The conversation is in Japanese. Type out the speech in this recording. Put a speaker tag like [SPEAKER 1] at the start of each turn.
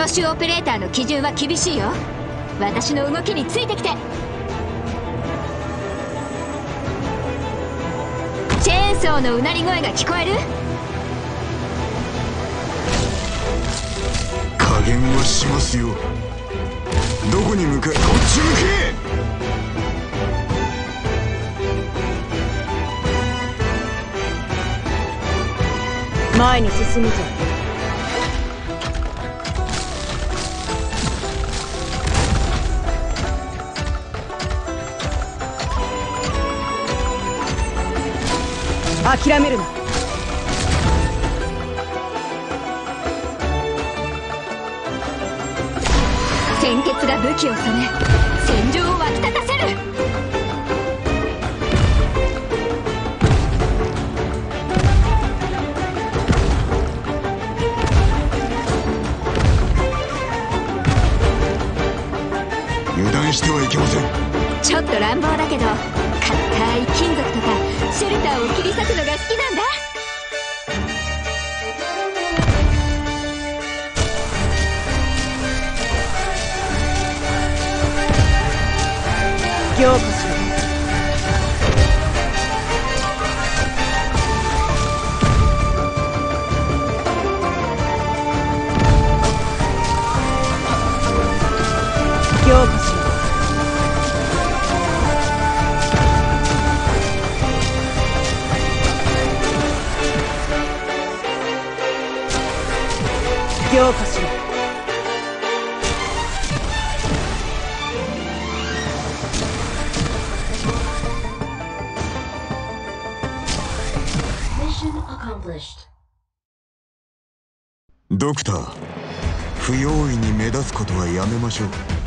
[SPEAKER 1] 聴衆オペレーターの基準は厳しいよ。私の動きについてきて。チェーンソーのうなり声が聞こえる？
[SPEAKER 2] 加減はしますよ。どこに向かこっち向
[SPEAKER 3] け！前に進むぞ諦めるな。
[SPEAKER 1] 鮮血が武器を染め戦場を沸き立たせる。
[SPEAKER 2] 油断してはいけません。
[SPEAKER 1] ちょっと乱暴だけど硬い金属とかシェルターを切り裂くのが好きなんだ。
[SPEAKER 3] 凝固しろ。凝固し凝固しろ
[SPEAKER 4] Mission accomplished.
[SPEAKER 2] ドクター不用意に目立つことはやめましょう